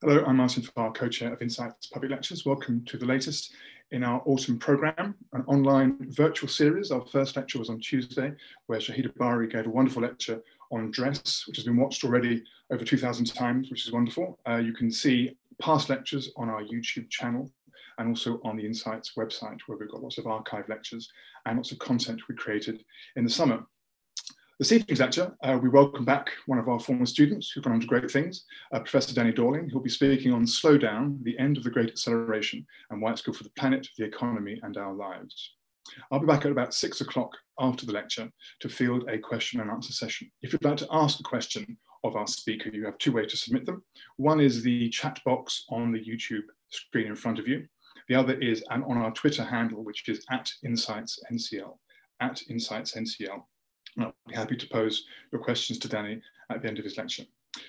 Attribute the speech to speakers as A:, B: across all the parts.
A: Hello, I'm Martin Farr, co-chair of Insights Public Lectures. Welcome to the latest in our autumn programme, an online virtual series. Our first lecture was on Tuesday, where Shahida Bari gave a wonderful lecture on dress, which has been watched already over 2,000 times, which is wonderful. Uh, you can see past lectures on our YouTube channel and also on the Insights website, where we've got lots of archive lectures and lots of content we created in the summer. This evening's lecture, uh, we welcome back one of our former students who've gone on to great things, uh, Professor Danny Dorling, who'll be speaking on Slowdown, the end of the Great Acceleration, and why it's good for the planet, the economy, and our lives. I'll be back at about six o'clock after the lecture to field a question and answer session. If you'd like to ask a question of our speaker, you have two ways to submit them. One is the chat box on the YouTube screen in front of you. The other is on our Twitter handle, which is at InsightsNCL, at InsightsNCL. I'll be happy to pose your questions to Danny at the end of his lecture.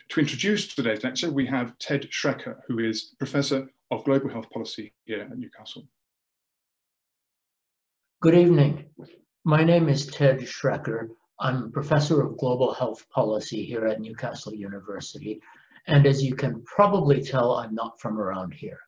A: To introduce today's lecture, we have Ted Schrecker, who is Professor of Global Health Policy here at Newcastle.
B: Good evening. My name is Ted Schrecker. I'm Professor of Global Health Policy here at Newcastle University. And as you can probably tell, I'm not from around here.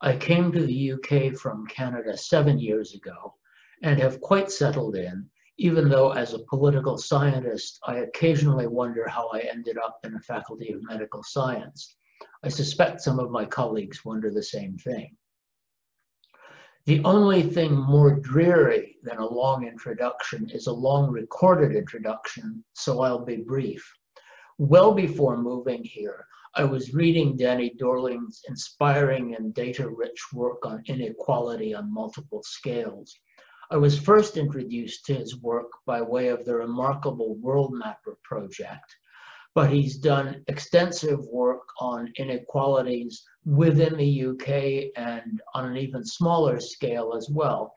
B: I came to the UK from Canada seven years ago and have quite settled in even though as a political scientist, I occasionally wonder how I ended up in the Faculty of Medical Science. I suspect some of my colleagues wonder the same thing. The only thing more dreary than a long introduction is a long recorded introduction, so I'll be brief. Well before moving here, I was reading Danny Dorling's inspiring and data-rich work on inequality on multiple scales. I was first introduced to his work by way of the remarkable World Mapper project, but he's done extensive work on inequalities within the UK and on an even smaller scale as well.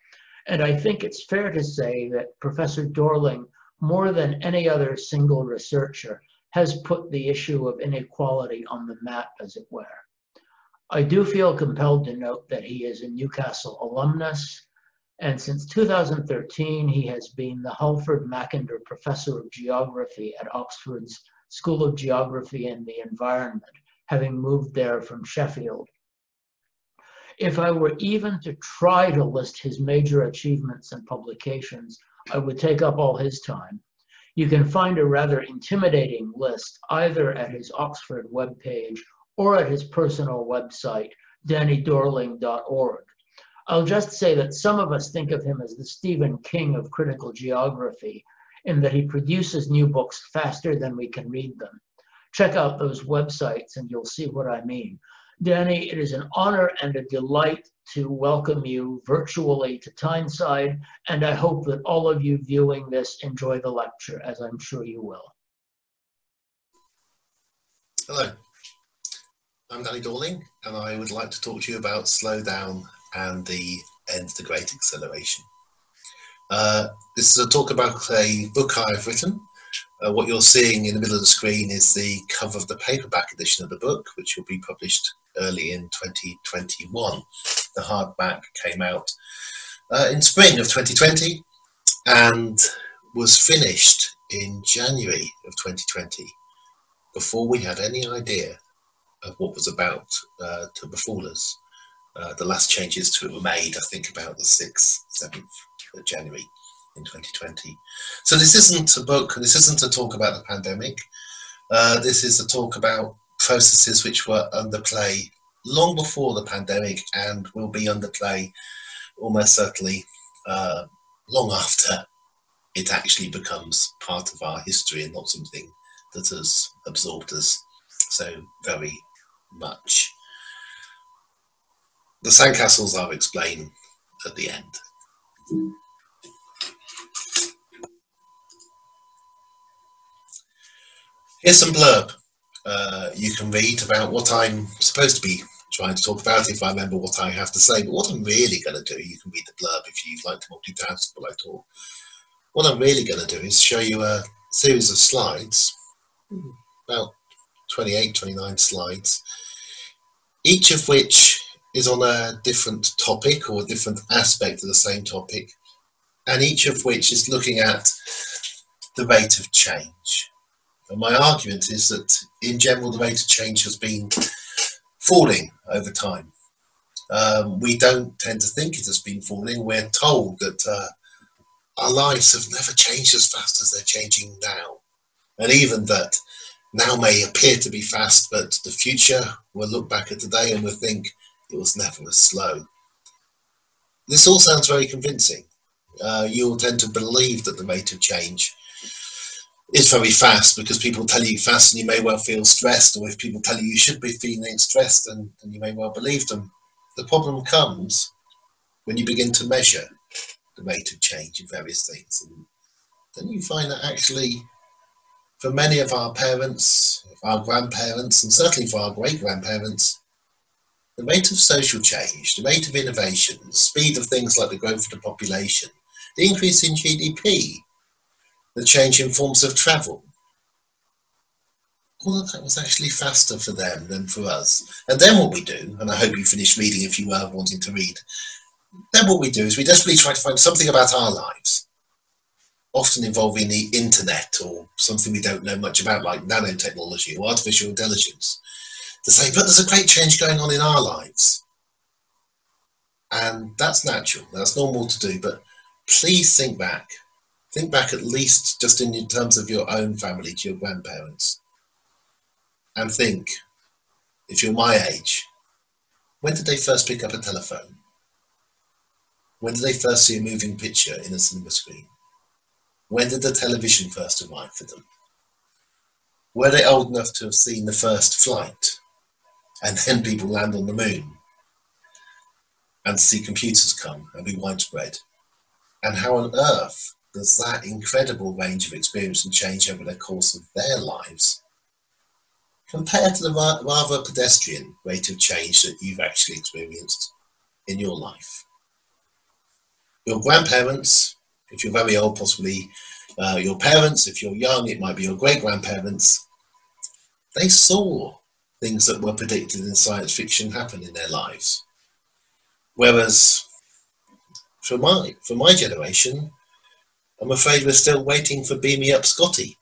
B: And I think it's fair to say that Professor Dorling, more than any other single researcher, has put the issue of inequality on the map, as it were. I do feel compelled to note that he is a Newcastle alumnus, and since 2013, he has been the Halford Mackinder Professor of Geography at Oxford's School of Geography and the Environment, having moved there from Sheffield. If I were even to try to list his major achievements and publications, I would take up all his time. You can find a rather intimidating list either at his Oxford webpage or at his personal website, dannydorling.org. I'll just say that some of us think of him as the Stephen King of critical geography, in that he produces new books faster than we can read them. Check out those websites and you'll see what I mean. Danny, it is an honor and a delight to welcome you virtually to Tyneside, and I hope that all of you viewing this enjoy the lecture, as I'm sure you will.
C: Hello, I'm Danny Dorling, and I would like to talk to you about Slow Down and the End of the Great Acceleration. Uh, this is a talk about a book I've written. Uh, what you're seeing in the middle of the screen is the cover of the paperback edition of the book, which will be published early in 2021. The hardback came out uh, in spring of 2020 and was finished in January of 2020 before we had any idea of what was about uh, to befall us. Uh, the last changes to it were made, I think, about the 6th, 7th of January in 2020. So this isn't a book, this isn't a talk about the pandemic. Uh, this is a talk about processes which were under play long before the pandemic and will be under play almost certainly uh, long after it actually becomes part of our history and not something that has absorbed us so very much. The sandcastles I'll explain at the end. Here's some blurb uh, you can read about what I'm supposed to be trying to talk about if I remember what I have to say. But what I'm really going to do, you can read the blurb if you'd like to multitask while I talk. What I'm really going to do is show you a series of slides, about 28, 29 slides, each of which is on a different topic or a different aspect of the same topic, and each of which is looking at the rate of change. And my argument is that in general, the rate of change has been falling over time. Um, we don't tend to think it has been falling. We're told that uh, our lives have never changed as fast as they're changing now. And even that now may appear to be fast, but the future we'll look back at today and will think it was never as slow. This all sounds very convincing. Uh, you'll tend to believe that the rate of change is very fast because people tell you fast and you may well feel stressed, or if people tell you you should be feeling stressed, then, then you may well believe them. The problem comes when you begin to measure the rate of change in various things. And then you find that actually, for many of our parents, our grandparents, and certainly for our great grandparents, the rate of social change, the rate of innovation, the speed of things like the growth of the population, the increase in GDP, the change in forms of travel, all of that was actually faster for them than for us. And then what we do, and I hope you finished reading if you were wanting to read, then what we do is we desperately try to find something about our lives, often involving the internet or something we don't know much about, like nanotechnology or artificial intelligence, to say, but there's a great change going on in our lives. And that's natural, that's normal to do, but please think back. Think back at least just in terms of your own family, to your grandparents. And think, if you're my age, when did they first pick up a telephone? When did they first see a moving picture in a cinema screen? When did the television first arrive for them? Were they old enough to have seen the first flight and then people land on the moon and see computers come and be widespread? And how on earth does that incredible range of experience and change over the course of their lives compare to the rather pedestrian rate of change that you've actually experienced in your life? your grandparents, if you're very old, possibly uh, your parents, if you're young, it might be your great grandparents, they saw things that were predicted in science fiction happen in their lives. Whereas for my, for my generation, I'm afraid we're still waiting for Beam Me Up Scotty.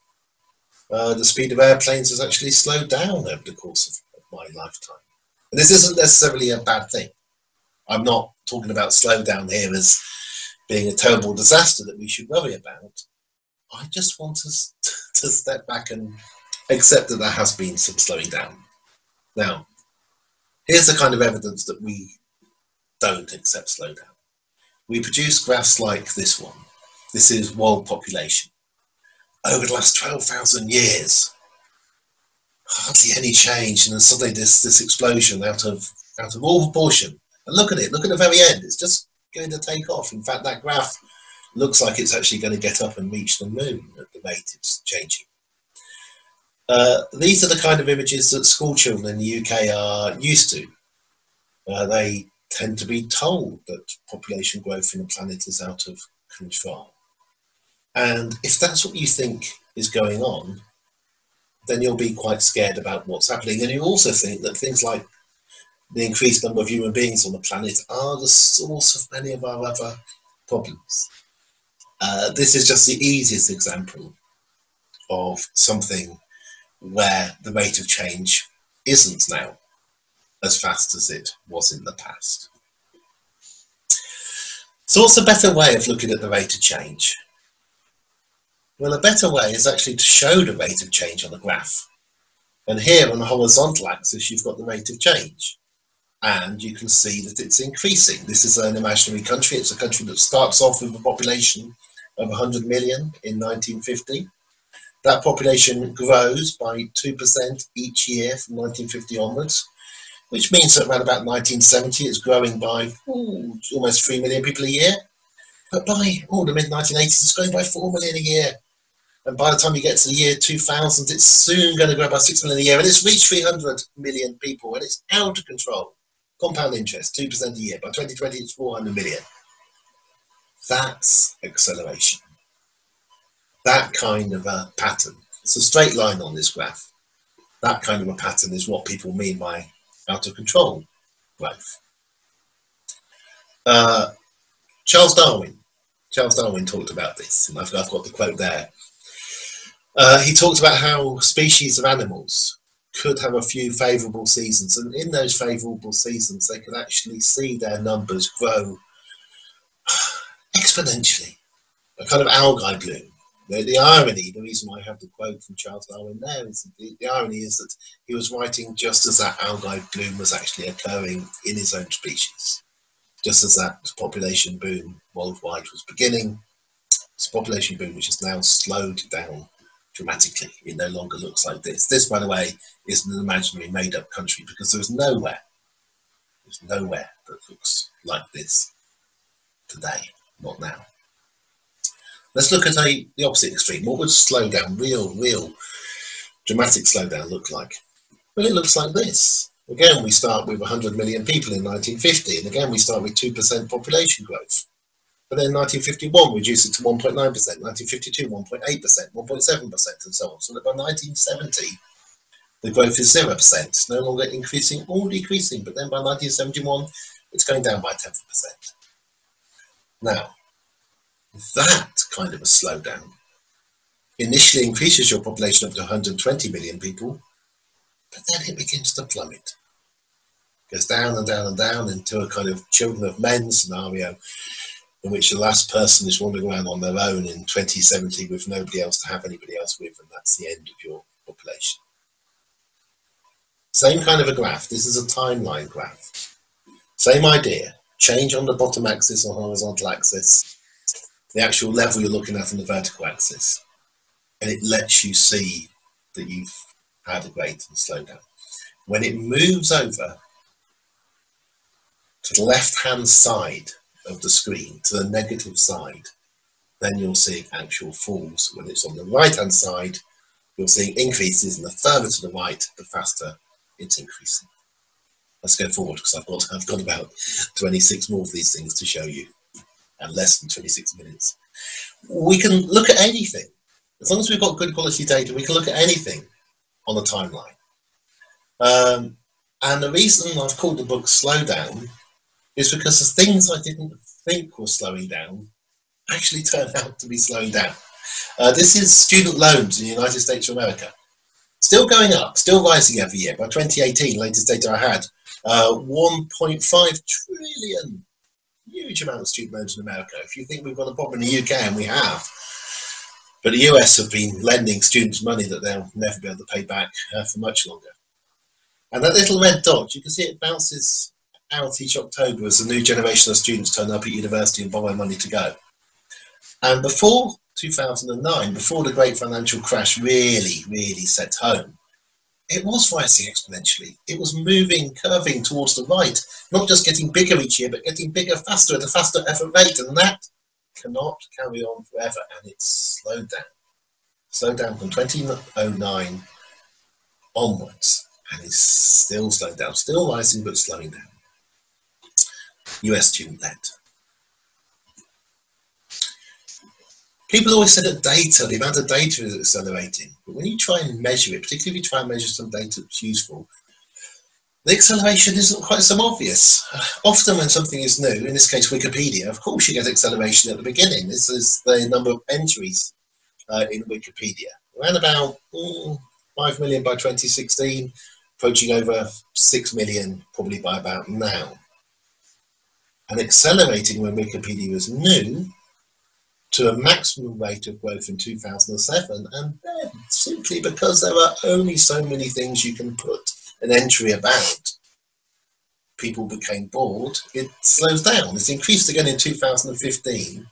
C: Uh, the speed of airplanes has actually slowed down over the course of, of my lifetime. And this isn't necessarily a bad thing. I'm not talking about slowdown here as being a terrible disaster that we should worry about. I just want us to step back and accept that there has been some slowing down. Now, here's the kind of evidence that we don't accept slowdown. We produce graphs like this one. This is world population. Over the last 12,000 years, hardly any change, and then suddenly this, this explosion out of, out of all proportion. And look at it, look at the very end. It's just going to take off. In fact, that graph looks like it's actually going to get up and reach the moon at the rate it's changing. Uh, these are the kind of images that school children in the UK are used to. Uh, they tend to be told that population growth in the planet is out of control. And if that's what you think is going on, then you'll be quite scared about what's happening. And you also think that things like the increased number of human beings on the planet are the source of many of our other problems. Uh, this is just the easiest example of something where the rate of change isn't now as fast as it was in the past. So what's a better way of looking at the rate of change? Well, a better way is actually to show the rate of change on a graph. And here on the horizontal axis, you've got the rate of change and you can see that it's increasing. This is an imaginary country. It's a country that starts off with a population of 100 million in 1950. That population grows by 2% each year from 1950 onwards, which means that around about 1970 it's growing by ooh, almost 3 million people a year. But by oh, the mid-1980s it's growing by 4 million a year. And by the time you get to the year 2000, it's soon going to grow by 6 million a year. And it's reached 300 million people and it's out of control compound interest, 2% a year. By 2020, it's 400 million. That's acceleration. That kind of a pattern. It's a straight line on this graph. That kind of a pattern is what people mean by out of control growth. Uh, Charles Darwin. Charles Darwin talked about this, and I've, I've got the quote there. Uh, he talked about how species of animals could have a few favourable seasons, and in those favourable seasons, they could actually see their numbers grow exponentially. A kind of algae bloom. The, the, irony, the reason I have the quote from Charles Darwin there is the, the irony is that he was writing just as that algae bloom was actually occurring in his own species, just as that population boom worldwide was beginning. A population boom which has now slowed down dramatically. It no longer looks like this. This, by the way, is an imaginary made up country because there is nowhere, there's nowhere that looks like this today, not now. Let's look at a, the opposite extreme. What would slow down, real, real dramatic slowdown look like? Well, it looks like this. Again, we start with 100 million people in 1950, and again, we start with 2% population growth. But then 1951, reduce it to 1.9%, 1952, 1.8%, 1.7%, and so on. So that by 1970, the growth is 0%. It's no longer increasing or decreasing, but then by 1971, it's going down by 10%. Now, that kind of a slowdown initially increases your population up to 120 million people, but then it begins to plummet. Goes down and down and down into a kind of children of men scenario in which the last person is wandering around on their own in 2070 with nobody else to have anybody else with, and that's the end of your population. Same kind of a graph. This is a timeline graph. Same idea. Change on the bottom axis or horizontal axis. The actual level you're looking at on the vertical axis. And it lets you see that you've had a rate and slow down. When it moves over to the left-hand side of the screen to the negative side, then you'll see actual falls. When it's on the right hand side, you're seeing increases, and the further to the right, the faster it's increasing. Let's go forward because I've got I've got about 26 more of these things to show you, and less than 26 minutes. We can look at anything as long as we've got good quality data. We can look at anything on the timeline. Um, and the reason I've called the book "Slow Down" is because the things I didn't think were slowing down actually turned out to be slowing down. Uh, this is student loans in the United States of America. Still going up, still rising every year. By 2018, latest data I had, uh, 1.5 trillion, huge amount of student loans in America. If you think we've got a problem in the UK, and we have, but the US have been lending students money that they'll never be able to pay back uh, for much longer. And that little red dot, you can see it bounces out each October as a new generation of students turn up at university and borrow money to go. And before 2009, before the great financial crash really, really set home, it was rising exponentially. It was moving, curving towards the right, not just getting bigger each year, but getting bigger faster at a faster ever rate. And that cannot carry on forever. And it's slowed down. Slowed down from 2009 onwards. And it's still slowing down, still rising, but slowing down. US student debt. People always say that data, the amount of data is accelerating. But when you try and measure it, particularly if you try and measure some data that's useful, the acceleration isn't quite so obvious. Often when something is new, in this case Wikipedia, of course you get acceleration at the beginning. This is the number of entries uh, in Wikipedia. Around about mm, 5 million by 2016, approaching over 6 million probably by about now and accelerating when Wikipedia was new to a maximum rate of growth in 2007 and then simply because there are only so many things you can put an entry about. People became bored it slows down it's increased again in 2015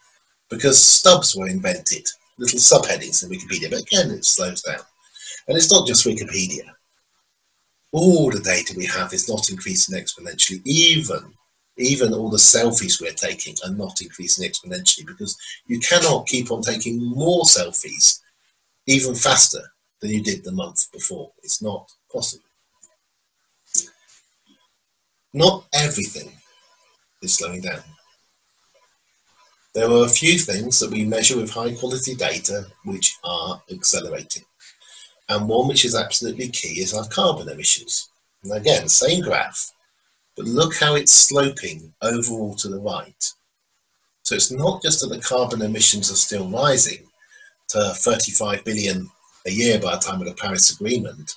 C: because stubs were invented little subheadings in wikipedia but again it slows down. And it's not just wikipedia. All the data we have is not increasing exponentially even even all the selfies we're taking are not increasing exponentially because you cannot keep on taking more selfies even faster than you did the month before. It's not possible. Not everything is slowing down. There are a few things that we measure with high quality data which are accelerating. And one which is absolutely key is our carbon emissions. And again, same graph, but look how it's sloping overall to the right. So it's not just that the carbon emissions are still rising to 35 billion a year by the time of the Paris Agreement.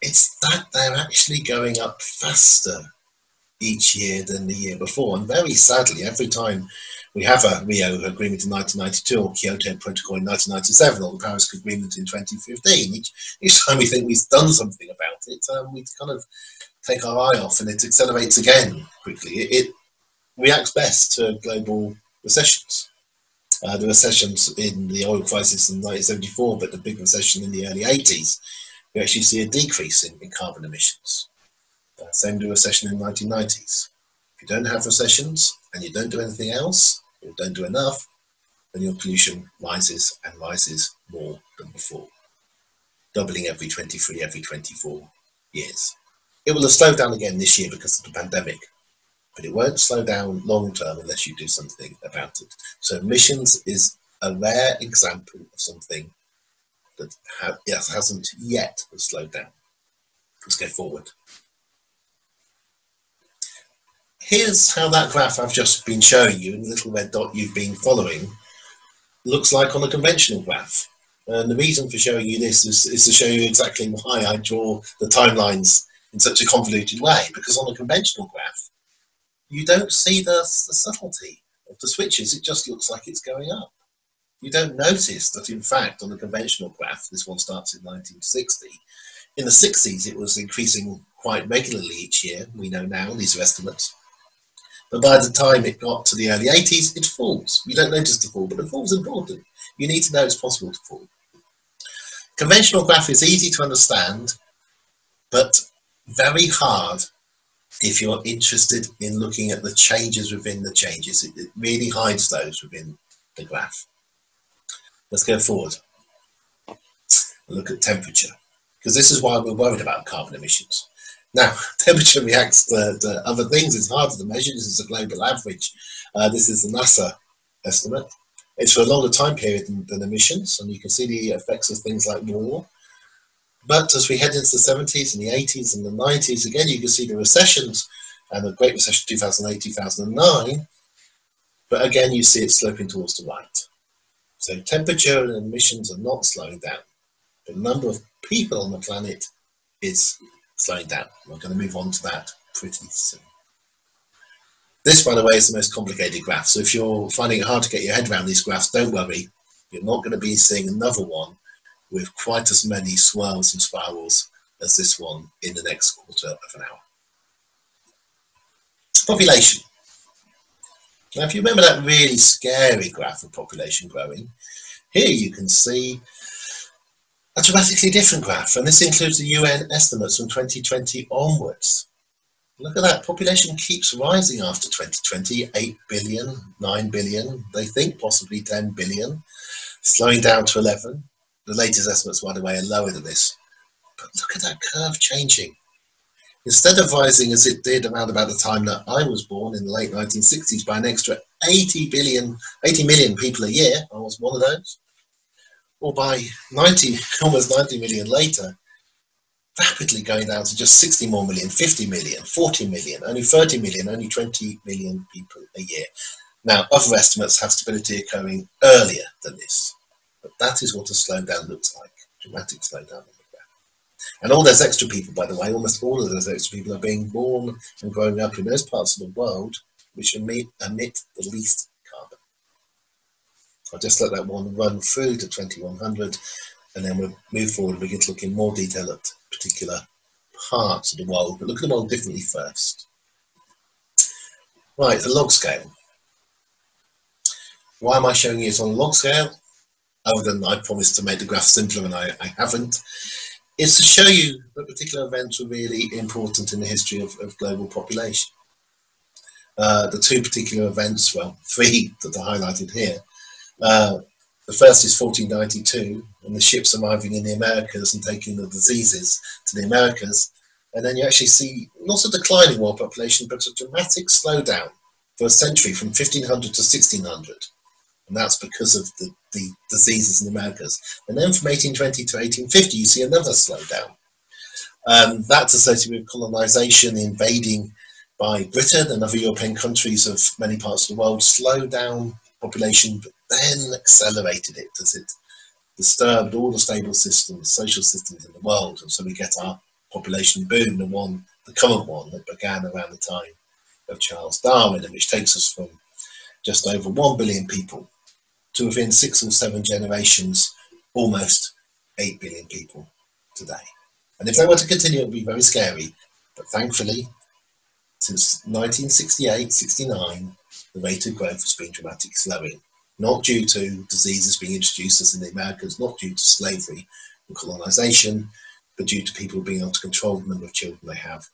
C: it's that they're actually going up faster each year than the year before. And very sadly, every time we have a Rio agreement in 1992 or Kyoto Protocol in 1997 or the Paris Agreement in 2015, each, each time we think we've done something about it, um, we kind of take our eye off and it accelerates again quickly. It, it reacts best to global recessions. Uh, the recessions in the oil crisis in 1974, but the big recession in the early 80s, we actually see a decrease in, in carbon emissions. Uh, same with recession in the 1990s. If you don't have recessions and you don't do anything else, or don't do enough, then your pollution rises and rises more than before, doubling every 23, every 24 years. It will have slowed down again this year because of the pandemic, but it won't slow down long term unless you do something about it. So emissions is a rare example of something that ha hasn't yet slowed down. Let's go forward. Here's how that graph I've just been showing you, in the little red dot you've been following, looks like on a conventional graph. And the reason for showing you this is, is to show you exactly why I draw the timelines in such a convoluted way, because on a conventional graph, you don't see the, the subtlety of the switches, it just looks like it's going up. You don't notice that in fact on the conventional graph, this one starts in 1960, in the 60s it was increasing quite regularly each year, we know now, these are estimates. But by the time it got to the early 80s, it falls. You don't notice the fall, but the fall is important. You need to know it's possible to fall. Conventional graph is easy to understand, but very hard if you're interested in looking at the changes within the changes. It, it really hides those within the graph. Let's go forward. Look at temperature, because this is why we're worried about carbon emissions. Now, temperature reacts to, to, other things. It's harder to measure. This is a global average. Uh, this is the NASA estimate. It's for a longer time period than, than, emissions, and you can see the effects of things like war. But as we head into the 70s and the 80s and the 90s, again, you can see the recessions and the Great Recession 2008, 2009. But again, you see it sloping towards the right. So temperature and emissions are not slowing down. The number of people on the planet is slowing down. We're going to move on to that pretty soon. This, by the way, is the most complicated graph. So if you're finding it hard to get your head around these graphs, don't worry. You're not going to be seeing another one with quite as many swirls and spirals as this one in the next quarter of an hour. Population. Now, if you remember that really scary graph of population growing, here you can see a dramatically different graph, and this includes the UN estimates from 2020 onwards. Look at that, population keeps rising after 2020, 8 billion, 9 billion, they think possibly 10 billion, slowing down to 11. The latest estimates, by the way, are lower than this. But look at that curve changing. Instead of rising as it did around about the time that I was born in the late 1960s by an extra 80 billion, 80 million people a year, I was one of those, or by 90, almost 90 million later, rapidly going down to just 60 more million, 50 million, 40 million, only 30 million, only 20 million people a year. Now, other estimates have stability occurring earlier than this, but that is what a slowdown looks like, dramatic slowdown. And all those extra people, by the way, almost all of those extra people are being born and growing up in those parts of the world which emit, emit the least carbon. I'll just let that one run through to 2100 and then we'll move forward and begin to look in more detail at particular parts of the world, but look at the world differently first. Right, the log scale. Why am I showing you it on log scale? Other than I promised to make the graph simpler and I, I haven't, is to show you that particular events were really important in the history of, of global population. Uh, the two particular events, well, three that are highlighted here, uh, the first is 1492, and the ships arriving in the Americas and taking the diseases to the Americas. And then you actually see not a declining world population, but a dramatic slowdown for a century from 1500 to 1600. And that's because of the, the diseases in the Americas. And then from 1820 to 1850, you see another slowdown. Um, that's associated with colonization, invading by Britain and other European countries of many parts of the world, slow down population, but then accelerated it as it disturbed all the stable systems, social systems in the world. And so we get our population boom, the one, the current one that began around the time of Charles Darwin, and which takes us from just over 1 billion people to within six or seven generations, almost 8 billion people today. And if they were to continue, it would be very scary. But thankfully, since 1968, 69, the rate of growth has been dramatically slowing. Not due to diseases being introduced as in the Americas, not due to slavery and colonization, but due to people being able to control the number of children they have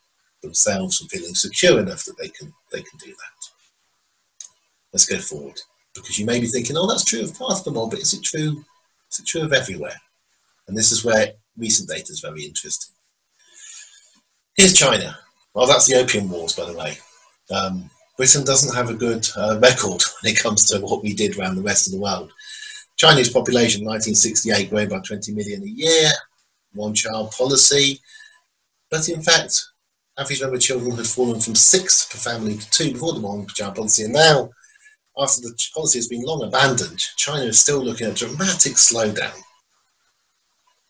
C: themselves and feeling secure enough that they can they can do that. Let's go forward. Because you may be thinking, oh, that's true of part of the world, but is it true? Is it true of everywhere? And this is where recent data is very interesting. Here's China. Well, that's the Opium Wars, by the way. Um, Britain doesn't have a good uh, record when it comes to what we did around the rest of the world. Chinese population 1968 growing by 20 million a year, one child policy. But in fact, average number of children had fallen from six per family to two before the one child policy. And now, after the policy has been long abandoned, China is still looking at a dramatic slowdown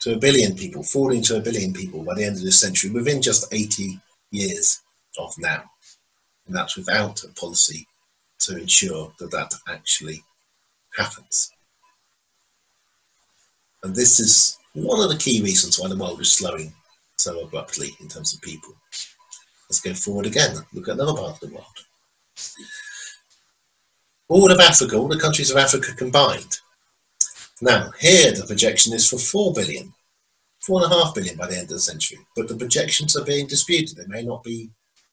C: to a billion people, falling to a billion people by the end of this century within just 80 years of now. And that's without a policy to ensure that that actually happens. And this is one of the key reasons why the world is slowing so abruptly in terms of people. Let's go forward again, look at another part of the world. All of Africa, all the countries of Africa combined. Now, here the projection is for 4 billion, 4.5 billion by the end of the century, but the projections are being disputed. They may not be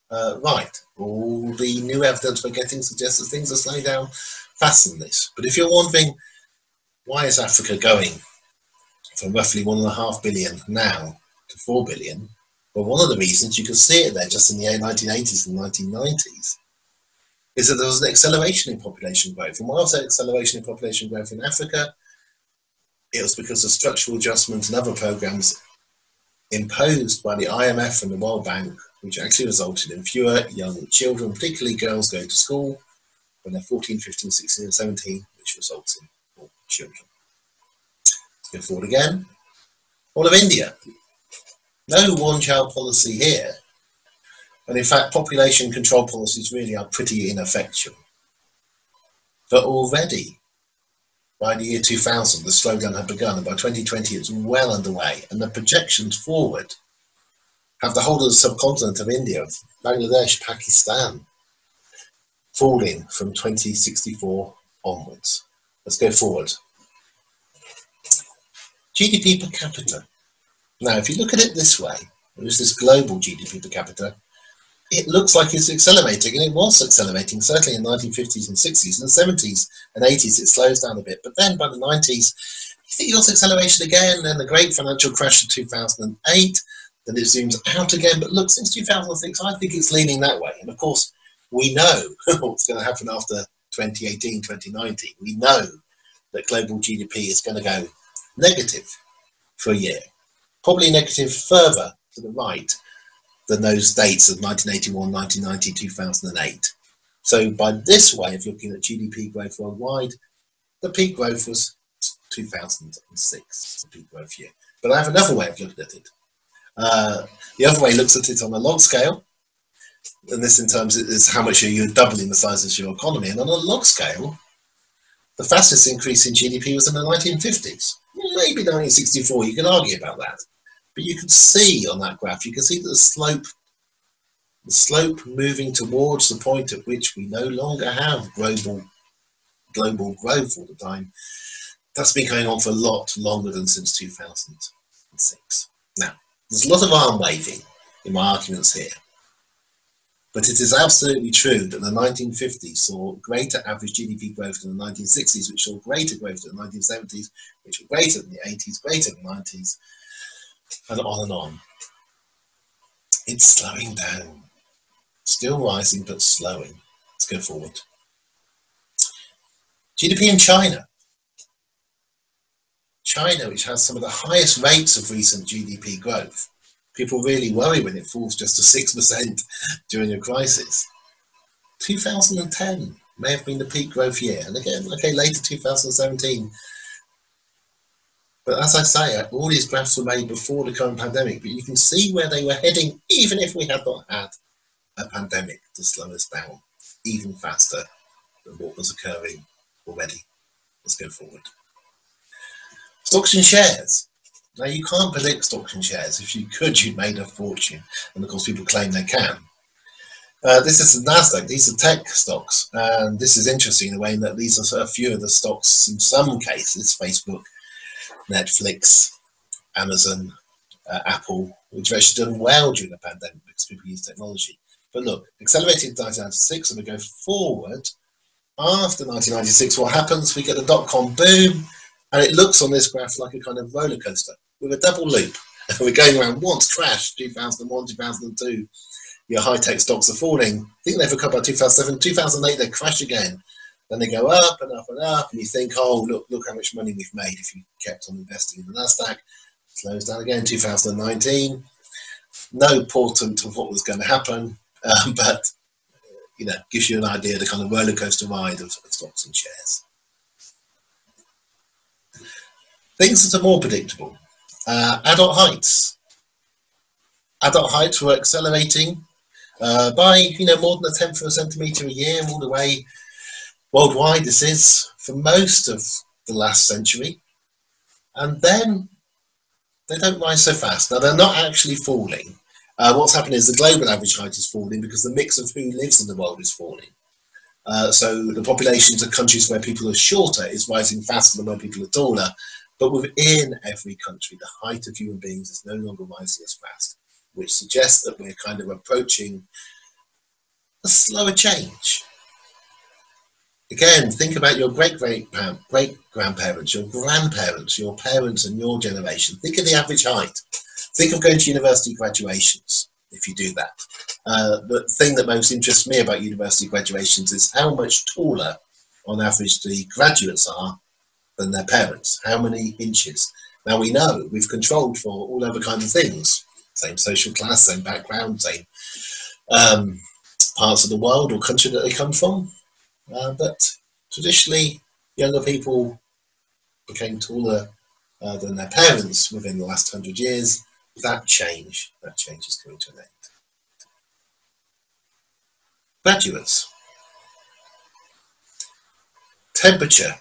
C: uh, right. All the new evidence we're getting suggests that things are slowing down faster than this. But if you're wondering, why is Africa going from roughly 1.5 billion now to 4 billion? Well, one of the reasons you can see it there just in the 1980s and 1990s is that there was an acceleration in population growth. And why was there acceleration in population growth in Africa? It was because of structural adjustments and other programs imposed by the IMF and the World Bank, which actually resulted in fewer young children, particularly girls, going to school when they're 14, 15, 16, and 17, which results in more children. Let's go forward again. All of India, no one-child policy here. And in fact, population control policies really are pretty ineffectual. But already, by the year 2000, the slowdown had begun, and by 2020, it's well underway. And the projections forward have the whole of the subcontinent of India, Bangladesh, Pakistan, falling from 2064 onwards. Let's go forward. GDP per capita. Now, if you look at it this way, there's this global GDP per capita, it looks like it's accelerating, and it was accelerating, certainly in the 1950s and 60s. and the 70s and 80s, it slows down a bit. But then by the 90s, you think got acceleration again, then the great financial crash of 2008, then it zooms out again. But look, since 2006, I think it's leaning that way. And of course, we know what's going to happen after 2018, 2019. We know that global GDP is going to go negative for a year probably negative further to the right than those dates of 1981, 1990, 2008. So by this way of looking at GDP growth worldwide, the peak growth was 2006, the peak growth year. But I have another way of looking at it. Uh, the other way looks at it on a log scale, and this in terms is how much you're doubling the size of your economy. And on a log scale, the fastest increase in GDP was in the 1950s. Maybe 1964, you can argue about that. But you can see on that graph, you can see that the slope, the slope moving towards the point at which we no longer have global, global growth all the time. That's been going on for a lot longer than since 2006. Now, there's a lot of arm waving in my arguments here. But it is absolutely true that the 1950s saw greater average GDP growth than the 1960s, which saw greater growth than the 1970s, which were greater than the 80s, greater than the 90s, and on and on. It's slowing down. Still rising, but slowing. Let's go forward. GDP in China. China, which has some of the highest rates of recent GDP growth. People really worry when it falls just to 6% during a crisis. 2010 may have been the peak growth year. And again, okay, later 2017, But as I say, all these graphs were made before the current pandemic, but you can see where they were heading, even if we had not had a pandemic to slow us down even faster than what was occurring already. Let's go forward. Stocks and shares. Now you can't predict stocks and shares. If you could, you'd made a fortune. And of course people claim they can. Uh, this is the Nasdaq. These are tech stocks, and this is interesting in a way that these are a few of the stocks. In some cases, Facebook, Netflix, Amazon, uh, Apple, which have actually done well during the pandemic because people use technology. But look, accelerating 1996, and we go forward after 1996. What happens? We get the dot com boom, and it looks on this graph like a kind of roller coaster with a double loop. We're going around once crash 2001, 2002 your high tech stocks are falling. I think they've recovered by 2007, 2008, they crash again. Then they go up and up and up, and you think, oh, look, look how much money we've made if you kept on investing in the Nasdaq. Slows down again, 2019. No portent of what was going to happen, um, but you know, gives you an idea the kind of roller coaster ride of, of stocks and shares. Things that are more predictable. Uh, adult heights. Adult heights were accelerating uh, by you know more than a tenth of a centimetre a year all the way worldwide. This is for most of the last century, and then they don't rise so fast. Now they're not actually falling. Uh, what's happening is the global average height is falling because the mix of who lives in the world is falling. Uh, so the populations of countries where people are shorter is rising faster than where people are taller. But within every country, the height of human beings is no longer rising as fast which suggests that we're kind of approaching a slower change. Again, think about your great great great grandparents, your grandparents, your parents, and your generation. Think of the average height. Think of going to university graduations if you do that. Uh, the thing that most interests me about university graduations is how much taller, on average, the graduates are than their parents. How many inches? Now we know we've controlled for all other kinds of things same social class, same background, same um, parts of the world or country that they come from. Uh, but traditionally, younger people became taller uh, than their parents within the last hundred years. That change, that change is coming to an end. Graduates. Temperature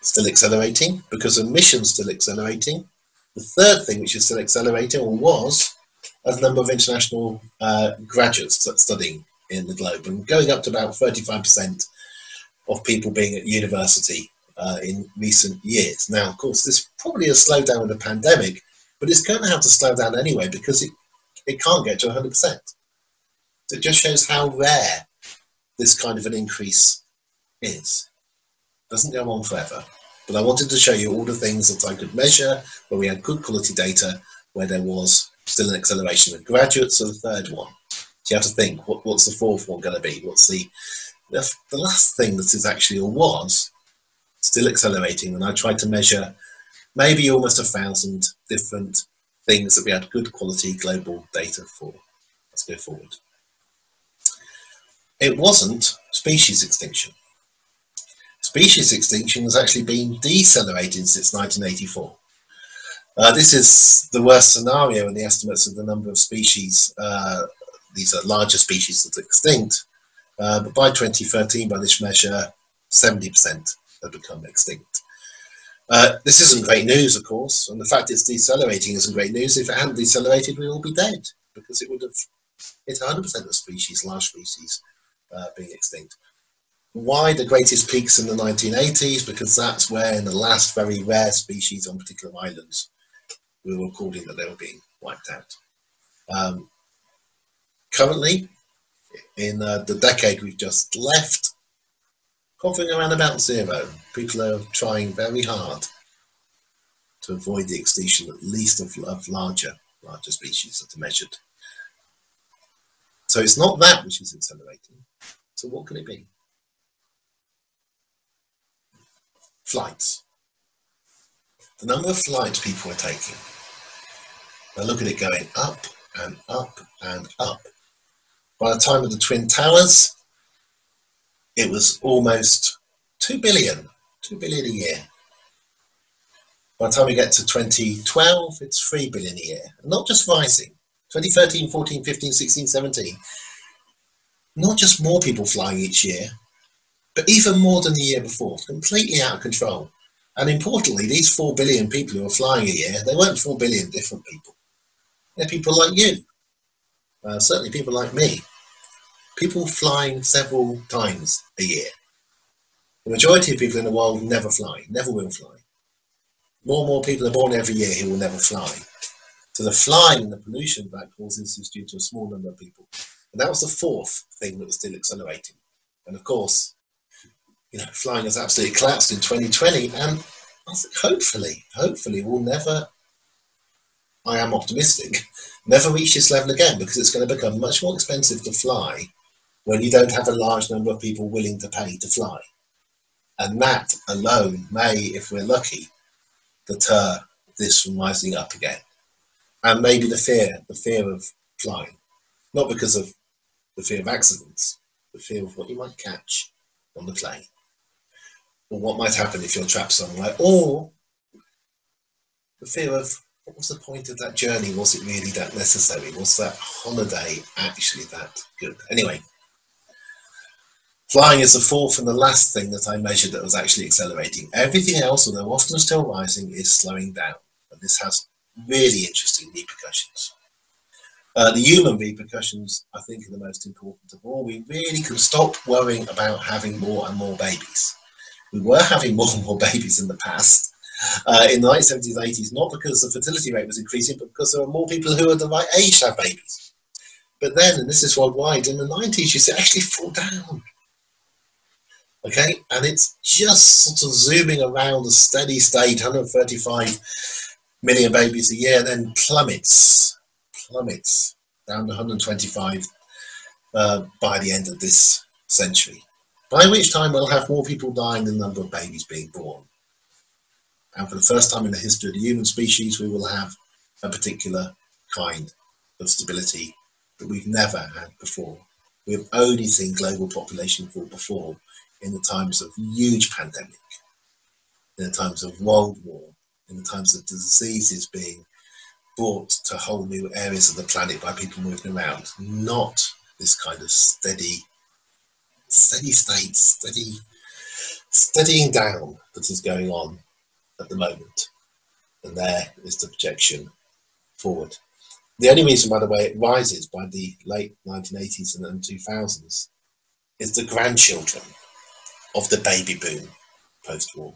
C: still accelerating because emissions still accelerating the third thing, which is still accelerating, or was, a number of international uh, graduates studying in the globe and going up to about 35% of people being at university uh, in recent years. Now, of course, this probably has slowed down with the pandemic, but it's going to have to slow down anyway because it, it can't get to 100%. So it just shows how rare this kind of an increase is. It doesn't go on forever. But I wanted to show you all the things that I could measure where we had good quality data, where there was still an acceleration of graduates, so the third one. So you have to think, what, what's the fourth one going to be? What's the, the, the last thing that is actually or was still accelerating? And I tried to measure maybe almost a thousand different things that we had good quality global data for. Let's go forward. It wasn't species extinction species extinction has actually been decelerating since 1984. Uh, this is the worst scenario in the estimates of the number of species. Uh, these are larger species that are extinct. Uh, but by 2013, by this measure, 70% have become extinct. Uh, this isn't great news, of course, and the fact it's decelerating isn't great news. If it hadn't decelerated, we'd all be dead because it would have hit 100% of species, large species, uh, being extinct. Why the greatest peaks in the 1980s? Because that's where, in the last very rare species on particular islands, we were recording that they were being wiped out. Um, currently, in uh, the decade we've just left, hovering around about zero. People are trying very hard to avoid the extinction, at least of, of larger, larger species that are measured. So it's not that which is accelerating. So what can it be? flights. The number of flights people are taking. Now look at it going up and up and up. By the time of the Twin Towers, it was almost 2 billion, 2 billion a year. By the time we get to 2012, it's 3 billion a year. Not just rising. 2013, 14, 15, 16, 17. Not just more people flying each year, but even more than the year before. Completely out of control. And importantly, these 4 billion people who are flying a year, they weren't 4 billion different people. They're people like you. Uh, certainly people like me. People flying several times a year. The majority of people in the world never fly, never will fly. More and more people are born every year who will never fly. So the flying and the pollution that causes is due to a small number of people. And that was the fourth thing that was still accelerating. And of course, you know, flying has absolutely collapsed in 2020, and hopefully, hopefully, we'll never. I am optimistic. Never reach this level again because it's going to become much more expensive to fly when you don't have a large number of people willing to pay to fly. And that alone may, if we're lucky, deter this from rising up again. And maybe the fear, the fear of flying, not because of the fear of accidents, the fear of what you might catch on the plane or what might happen if you're trapped somewhere, or the fear of what was the point of that journey? Was it really that necessary? Was that holiday actually that good? Anyway, flying is the fourth and the last thing that I measured that was actually accelerating. Everything else, although often still rising, is slowing down. And this has really interesting repercussions. Uh, the human repercussions, I think, are the most important of all. We really can stop worrying about having more and more babies we were having more and more babies in the past. Uh, in the 1970s, 80s, not because the fertility rate was increasing, but because there were more people who were the right age to have babies. But then, and this is worldwide, in the 90s, you see actually fall down. Okay, and it's just sort of zooming around a steady state, 135 million babies a year, then plummets, plummets down to 125 uh, by the end of this century by which time we'll have more people dying than the number of babies being born. And for the first time in the history of the human species, we will have a particular kind of stability that we've never had before. We've only seen global population fall before in the times of huge pandemic, in the times of world war, in the times of diseases being brought to whole new areas of the planet by people moving around, not this kind of steady steady state, steady, steadying down that is going on at the moment. And there is the projection forward. The only reason, by the way, it rises by the late 1980s and 2000s is the grandchildren of the baby boom post-war.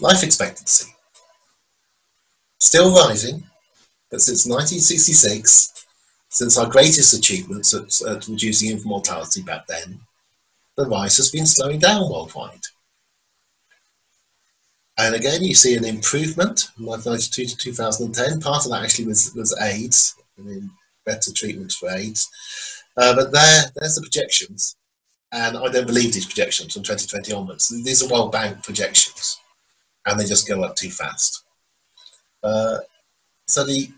C: Life expectancy. Still rising, but since 1966, since our greatest achievements at, at reducing infant mortality back then, the rise has been slowing down worldwide. And again, you see an improvement from 1992 to 2010. Part of that actually was, was AIDS, I mean, better treatment for AIDS. Uh, but there, there's the projections. And I don't believe these projections from 2020 onwards. These are World Bank projections, and they just go up too fast. Uh, so the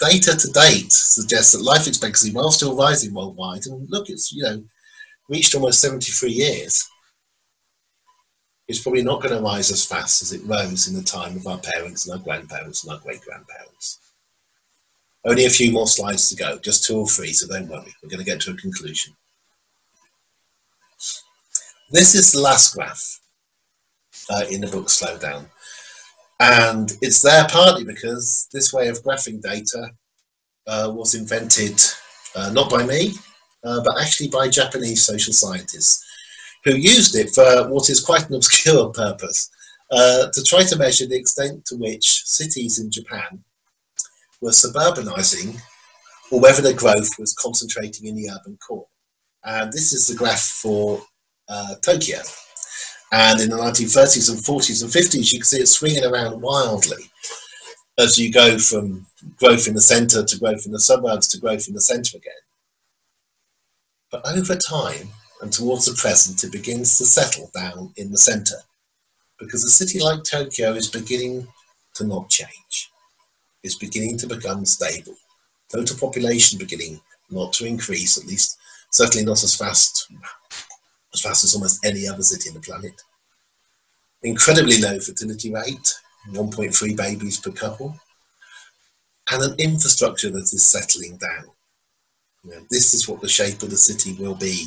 C: data to date suggests that life expectancy, while still rising worldwide, and look, it's you know reached almost 73 years, is probably not going to rise as fast as it rose in the time of our parents and our grandparents and our great grandparents. Only a few more slides to go, just two or three, so don't worry, we're going to get to a conclusion. This is the last graph uh, in the book Slowdown. And it's there partly because this way of graphing data uh, was invented uh, not by me, uh, but actually by Japanese social scientists who used it for what is quite an obscure purpose uh, to try to measure the extent to which cities in Japan were suburbanizing or whether the growth was concentrating in the urban core. And this is the graph for uh, Tokyo. And in the 1930s and 40s and 50s, you can see it swinging around wildly as you go from growth in the centre to growth in the suburbs to growth in the centre again. But over time and towards the present, it begins to settle down in the centre because a city like Tokyo is beginning to not change. It's beginning to become stable. Total population beginning not to increase, at least certainly not as fast as fast as almost any other city on the planet. incredibly low fertility rate, 1.3 babies per couple, and an infrastructure that is settling down. You know, this is what the shape of the city will be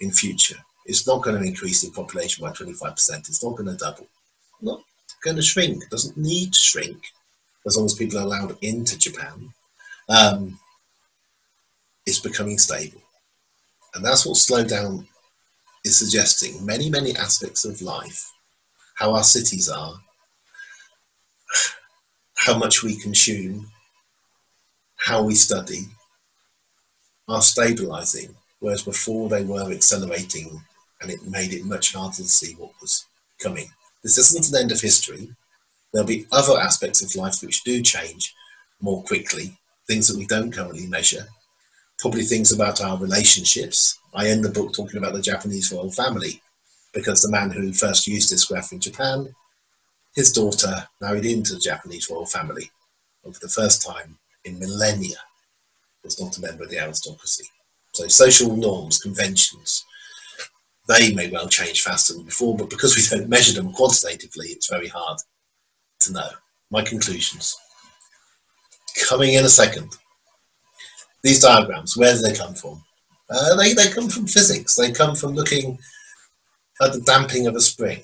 C: in future. It's not going to increase in population by 25%. It's not going to double. Not going to shrink. It doesn't need to shrink as long as people are allowed into Japan. Um, it's becoming stable. And that's what slowdown is suggesting. Many, many aspects of life, how our cities are, how much we consume, how we study, are stabilizing, whereas before they were accelerating and it made it much harder to see what was coming. This isn't an end of history. There'll be other aspects of life which do change more quickly, things that we don't currently measure, probably things about our relationships. I end the book talking about the Japanese royal family because the man who first used this graph in Japan, his daughter married into the Japanese royal family and for the first time in millennia, was not a member of the aristocracy. So social norms, conventions, they may well change faster than before, but because we don't measure them quantitatively, it's very hard to know. My conclusions. Coming in a second. These diagrams, where do they come from? Uh, they, they come from physics. They come from looking at the damping of a spring.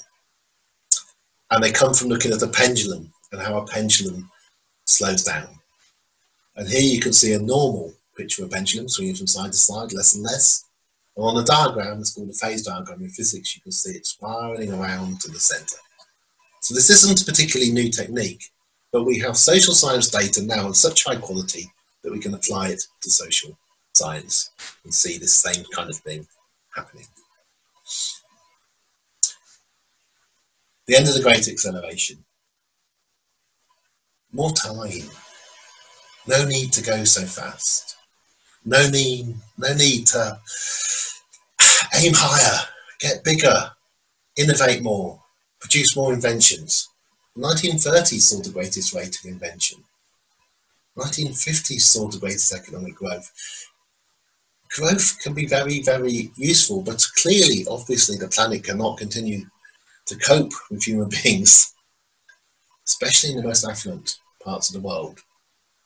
C: And they come from looking at a pendulum and how a pendulum slows down. And here you can see a normal picture of a pendulum swinging from side to side, less and less. And on the diagram, it's called a phase diagram in physics, you can see it spiraling around to the center. So this isn't a particularly new technique, but we have social science data now in such high quality that we can apply it to social science and see the same kind of thing happening. The end of the Great Acceleration. More time. No need to go so fast. No need, no need to aim higher, get bigger, innovate more, produce more inventions. The 1930s saw the greatest rate of invention. 1950s saw the greatest economic growth. Growth can be very, very useful, but clearly, obviously, the planet cannot continue to cope with human beings, especially in the most affluent parts of the world,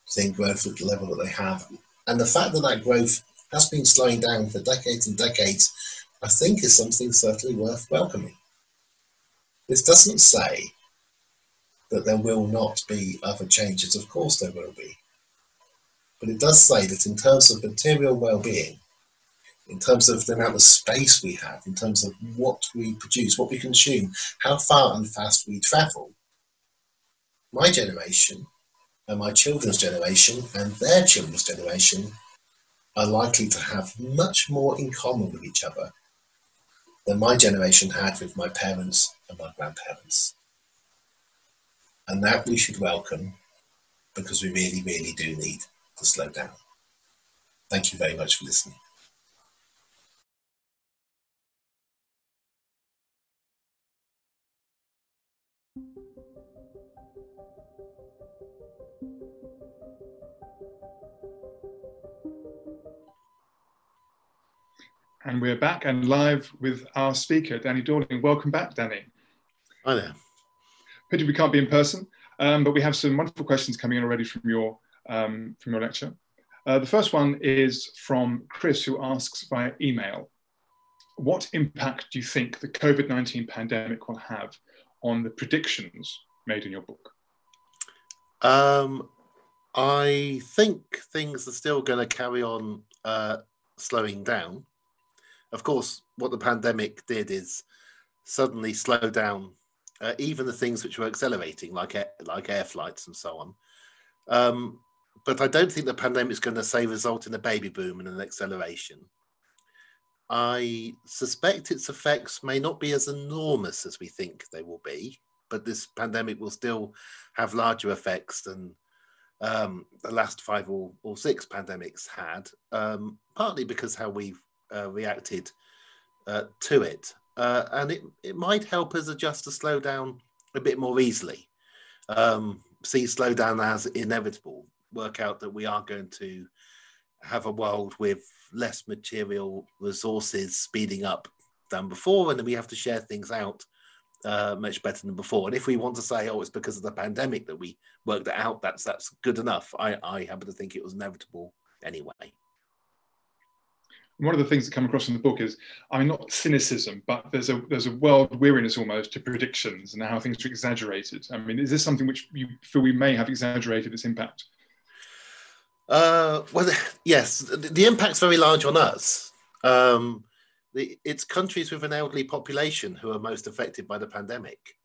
C: seeing growth at the level that they have. And the fact that that growth has been slowing down for decades and decades, I think is something certainly worth welcoming. This doesn't say that there will not be other changes. Of course there will be. But it does say that in terms of material well-being, in terms of the amount of space we have, in terms of what we produce, what we consume, how far and fast we travel, my generation and my children's generation and their children's generation are likely to have much more in common with each other than my generation had with my parents and my grandparents. And that we should welcome because we really, really do need to slow down. Thank you very much for listening.
A: And we're back and live with our speaker, Danny Dorling. Welcome back, Danny.
C: Hi there.
A: Pity we can't be in person, um, but we have some wonderful questions coming in already from your, um, from your lecture. Uh, the first one is from Chris, who asks via email, what impact do you think the COVID-19 pandemic will have on the predictions made in your book?
C: Um, I think things are still going to carry on uh, slowing down of course, what the pandemic did is suddenly slow down uh, even the things which were accelerating, like air, like air flights and so on. Um, but I don't think the pandemic is going to say result in a baby boom and an acceleration. I suspect its effects may not be as enormous as we think they will be, but this pandemic will still have larger effects than um, the last five or, or six pandemics had, um, partly because how we've uh, reacted uh, to it. Uh, and it, it might help us adjust to slow down a bit more easily. Um, see slowdown as inevitable, work out that we are going to have a world with less material resources speeding up than before, and then we have to share things out uh, much better than before. And if we want to say, oh, it's because of the pandemic that we worked it out, that's that's good enough. I, I happen to think it was inevitable anyway.
A: One of the things that come across in the book is, I mean, not cynicism, but there's a there's a world weariness almost to predictions and how things are exaggerated. I mean, is this something which you feel we may have exaggerated its impact?
C: Uh, well, yes, the impact's very large on us. Um, the, it's countries with an elderly population who are most affected by the pandemic.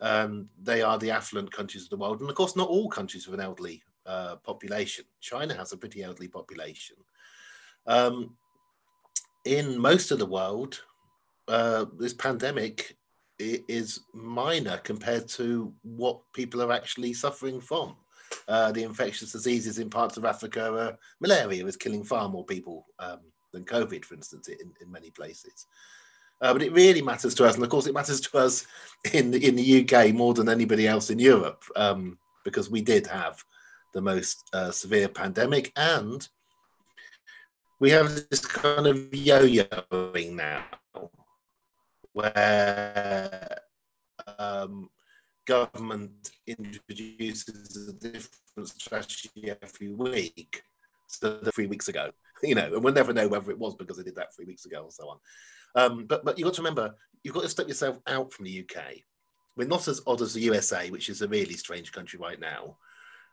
C: Um, they are the affluent countries of the world. And of course, not all countries with an elderly uh, population. China has a pretty elderly population. Um, in most of the world, uh, this pandemic is minor compared to what people are actually suffering from. Uh, the infectious diseases in parts of Africa, uh, malaria is killing far more people um, than COVID, for instance, in, in many places. Uh, but it really matters to us, and of course, it matters to us in the, in the UK more than anybody else in Europe, um, because we did have the most uh, severe pandemic, and we have this kind of yo-yoing now, where um, government introduces a different strategy every week. So the three weeks ago, you know, and we'll never know whether it was because they did that three weeks ago or so on. Um, but but you've got to remember, you've got to step yourself out from the UK. We're not as odd as the USA, which is a really strange country right now,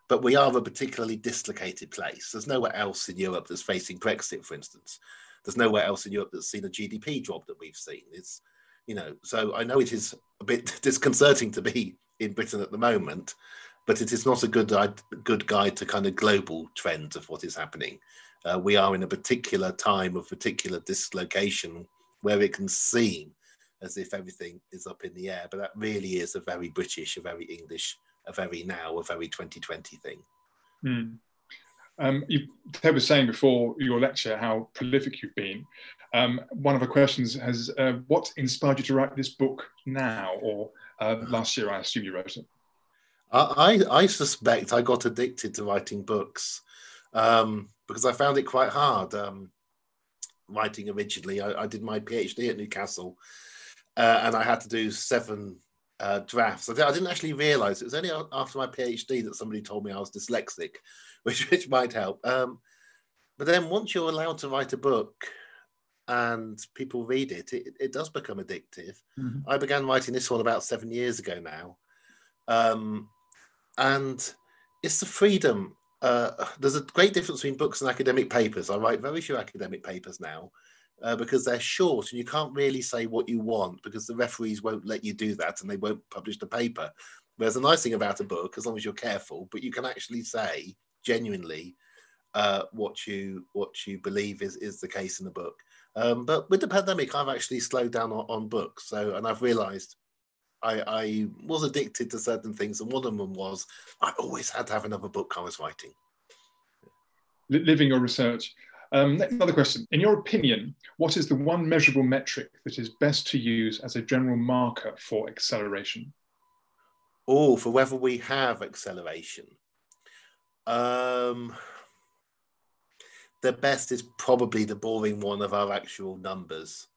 C: but we are a particularly dislocated place. There's nowhere else in Europe that's facing Brexit, for instance. There's nowhere else in Europe that's seen a GDP drop that we've seen. It's, you know, so I know it is a bit disconcerting to be in Britain at the moment, but it is not a good good guide to kind of global trends of what is happening uh, we are in a particular time of particular dislocation where it can seem as if everything is up in the air, but that really is a very British, a very English, a very now, a very 2020 thing.
A: Mm. Um, you, Ted was saying before your lecture how prolific you've been. Um, one of the questions has, uh, what inspired you to write this book now, or uh, last year? I assume you wrote it.
C: I, I suspect I got addicted to writing books. Um, because I found it quite hard um, writing originally. I, I, did my PhD at Newcastle uh, and I had to do seven uh, drafts. I, didn't actually realize it was only after my PhD that somebody told me I was dyslexic, which, which might help. Um, but then once you're allowed to write a book and people read it, it, it does become addictive. Mm-hmm. I began writing this one about seven years ago now. Um, and it's the freedom uh, there's a great difference between books and academic papers. I write very few academic papers now uh, because they're short and you can't really say what you want because the referees won't let you do that and they won't publish the paper. Whereas the nice thing about a book, as long as you're careful, but you can actually say genuinely uh, what you what you believe is is the case in the book. Um, but with the pandemic, I've actually slowed down on, on books. So, and I've realised I, I was addicted to certain things, and one of them was I always had to have another book I was writing.
A: Living your research. Um, another question. In your opinion, what is the one measurable metric that is best to use as a general marker for acceleration?
C: Oh, for whether we have acceleration. Um, the best is probably the boring one of our actual numbers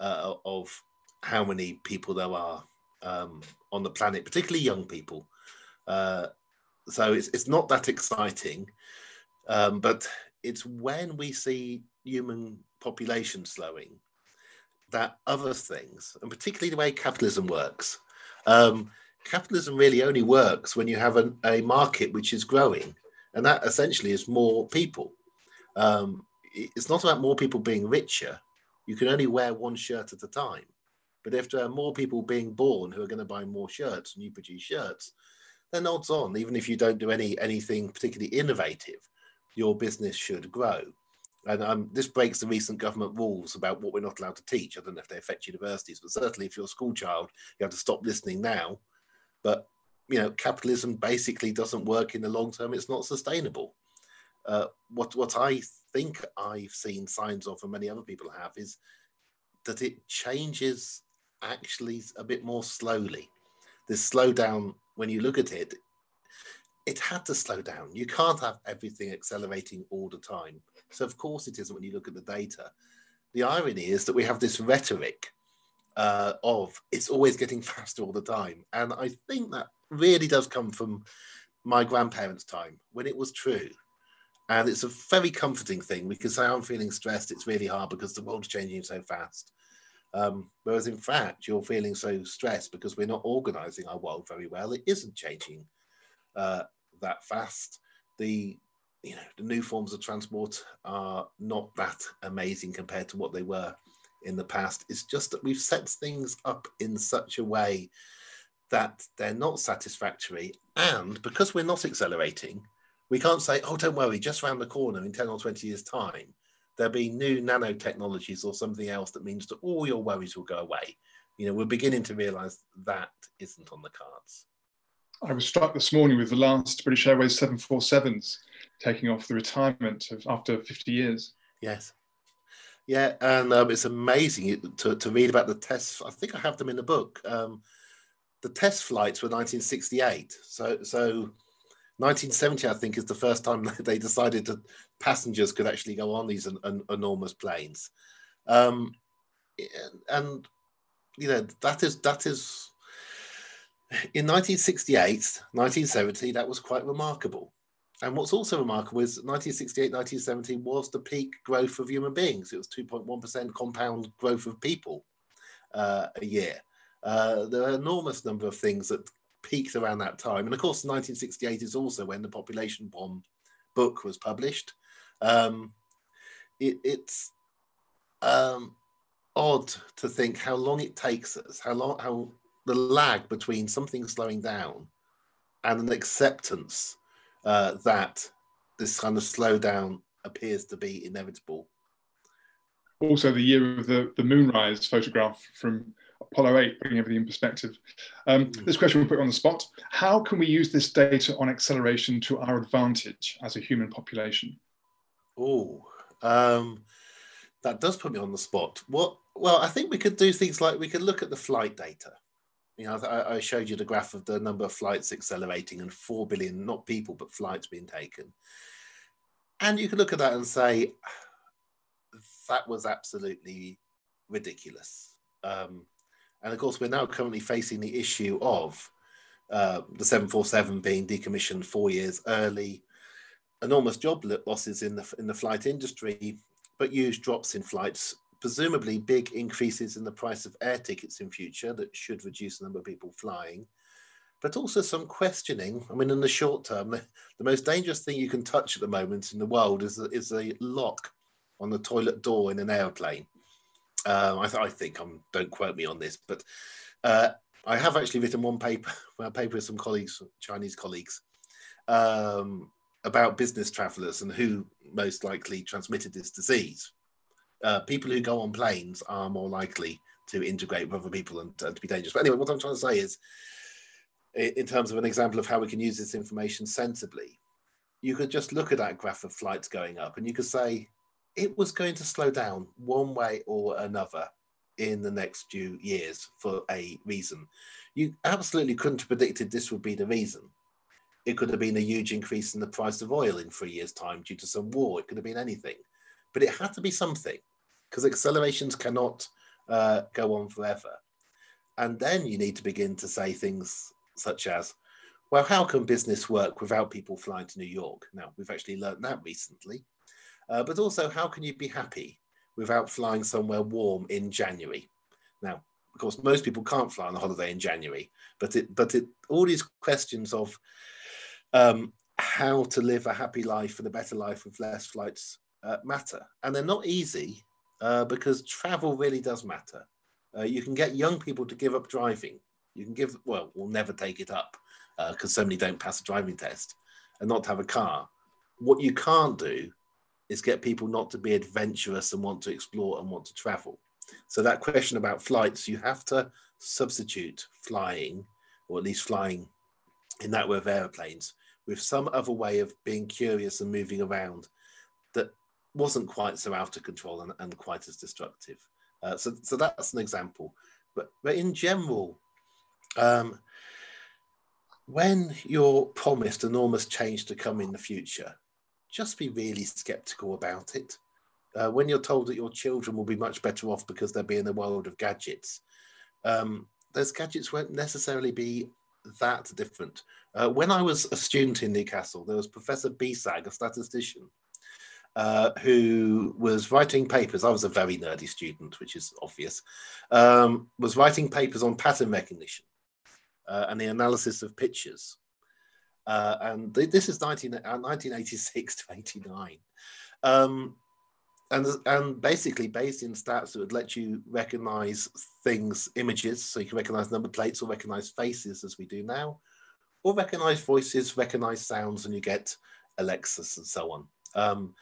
C: uh, of how many people there are um, on the planet, particularly young people. Uh, so it's, it's not that exciting, um, but it's when we see human population slowing that other things, and particularly the way capitalism works, um, capitalism really only works when you have an, a market which is growing, and that essentially is more people. Um, it's not about more people being richer. You can only wear one shirt at a time. But if there are more people being born who are going to buy more shirts and you produce shirts, then odds on, even if you don't do any anything particularly innovative, your business should grow. And um, this breaks the recent government rules about what we're not allowed to teach. I don't know if they affect universities, but certainly if you're a school child, you have to stop listening now. But you know, capitalism basically doesn't work in the long term. It's not sustainable. Uh, what what I think I've seen signs of, and many other people have, is that it changes actually a bit more slowly. This slowdown, when you look at it, it had to slow down. You can't have everything accelerating all the time. So, of course, it isn't when you look at the data. The irony is that we have this rhetoric uh, of it's always getting faster all the time. And I think that really does come from my grandparents' time when it was true. And it's a very comforting thing because I am feeling stressed. It's really hard because the world's changing so fast. Um, whereas in fact, you're feeling so stressed because we're not organizing our world very well. It isn't changing uh, that fast. The you know the new forms of transport are not that amazing compared to what they were in the past. It's just that we've set things up in such a way that they're not satisfactory. And because we're not accelerating, we can't say, oh, don't worry, just around the corner in 10 or 20 years' time, there'll be new nanotechnologies or something else that means that all your worries will go away. You know, we're beginning to realize that isn't on the cards.
A: I was struck this morning with the last British Airways 747s taking off the retirement of after 50 years.
C: Yes. Yeah, and um, it's amazing to, to read about the tests. I think I have them in the book. Um, the test flights were 1968. So, so 1970, I think, is the first time they decided that passengers could actually go on these an, an enormous planes. Um, and you know that is that is in 1968, 1970, that was quite remarkable. And what's also remarkable is 1968, 1970 was the peak growth of human beings. It was 2.1% compound growth of people uh, a year. Uh, there are an enormous number of things that peaked around that time. And of course, 1968 is also when the Population Bomb book was published. Um, it, it's um, odd to think how long it takes us, how long, how the lag between something slowing down and an acceptance uh, that this kind of slowdown appears to be inevitable.
A: Also, the year of the, the moonrise photograph from Apollo 8, putting everything in perspective. Um, mm. This question we'll put on the spot. How can we use this data on acceleration to our advantage as a human population?
C: Oh, um, that does put me on the spot. What? Well, I think we could do things like we could look at the flight data. You know, I, I showed you the graph of the number of flights accelerating and 4 billion, not people, but flights being taken. And you could look at that and say, that was absolutely ridiculous. Um, and of course, we're now currently facing the issue of uh, the 747 being decommissioned four years early, enormous job losses in the, in the flight industry, but huge drops in flights, presumably big increases in the price of air tickets in future that should reduce the number of people flying, but also some questioning. I mean, in the short term, the, most dangerous thing you can touch at the moment in the world is, is a lock on the toilet door in an airplane. Um, I, th- I, think I'm. Don't quote me on this, but uh, I have actually written one paper, a paper with some colleagues, Chinese colleagues, um, about business travellers and who most likely transmitted this disease. Uh, people who go on planes are more likely to integrate with other people and, and to be dangerous. But anyway, what I'm trying to say is, in terms of an example of how we can use this information sensibly, you could just look at that graph of flights going up and you could say, it was going to slow down one way or another in the next few years for a reason. You absolutely couldn't have predicted this would be the reason. It could have been a huge increase in the price of oil in three years' time due to some war. It could have been anything, but it had to be something because accelerations cannot uh, go on forever. And then you need to begin to say things such as, well, how can business work without people flying to New York? Now, we've actually learned that recently. Uh, but also, how can you be happy without flying somewhere warm in January? Now, of course, most people can't fly on a holiday in January, but it, but it, all these questions of um, how to live a happy life and a better life with less flights uh, matter, and they're not easy uh, because travel really does matter. Uh, you can get young people to give up driving. You can give well, we'll never take it up because uh, so many don't pass a driving test and not have a car. What you can't do is get people not to be adventurous and want to explore and want to travel. So that question about flights, you have to substitute flying, or at least flying in that way of airplanes, with some other way of being curious and moving around wasn't quite so out of control and, and quite as destructive. Uh, so, so that's an example. But, but in general, um, when you're promised enormous change to come in the future, just be really skeptical about it. Uh, when you're told that your children will be much better off because they'll be in the world of gadgets, um, those gadgets won't necessarily be that different. Uh, when I was a student in Newcastle, there was Professor Besag, a statistician, uh, who was writing papers. I was a very nerdy student, which is obvious. Um, was writing papers on pattern recognition uh, and the analysis of pictures. Uh, and th this is 19, 1986 uh, to 89. Um, and, and basically based in stats that would let you recognize things, images, so you can recognize number plates or recognize faces as we do now, or recognize voices, recognize sounds, and you get Alexas and so on. Um,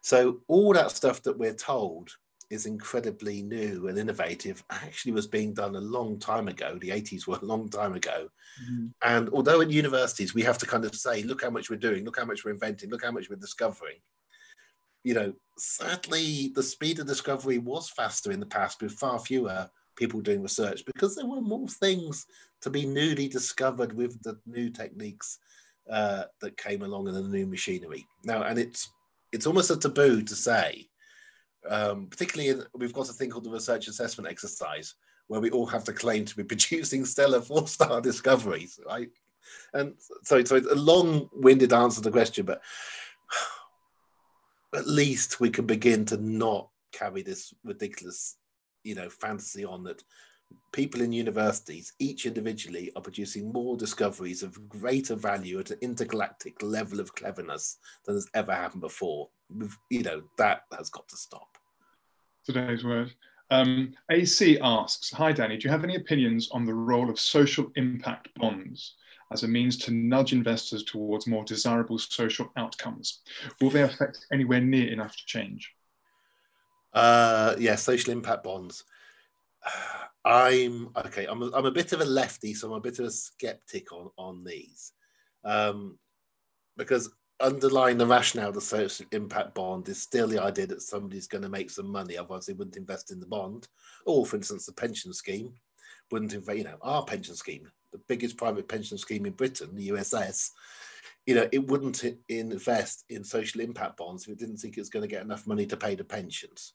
C: so all that stuff that we're told is incredibly new and innovative actually was being done a long time ago. The 80s were a long time ago. Mm-hmm. And although in universities we have to kind of say, look how much we're doing, look how much we're inventing, look how much we're discovering. You know, sadly, the speed of discovery was faster in the past with far fewer people doing research because there were more things to be newly discovered with the new techniques uh, that came along and the new machinery. Now, and it's it's almost a taboo to say, um, particularly in, we've got a thing called the research assessment exercise where we all have to claim to be producing stellar four-star discoveries, right? And so, so it's a long-winded answer to the question, but at least we can begin to not carry this ridiculous, you know, fantasy on that people in universities, each individually, are producing more discoveries of greater value at an intergalactic level of cleverness than has ever happened before. You know, that has got to stop.
A: Today's word. Um, AC asks, Hi Danny, do you have any opinions on the role of social impact bonds as a means to nudge investors towards more desirable social outcomes? Will they affect anywhere near enough to change?
C: Uh, yeah, social impact bonds. I'm okay. I'm a, I'm a bit of a lefty, so I'm a bit of a skeptic on on these, um, because underlying the rationale of the social impact bond is still the idea that somebody's going to make some money, otherwise they wouldn't invest in the bond. Or, for instance, the pension scheme wouldn't invest. You know, our pension scheme, the biggest private pension scheme in Britain, the USS, you know, it wouldn't invest in social impact bonds if it didn't think it was going to get enough money to pay the pensions.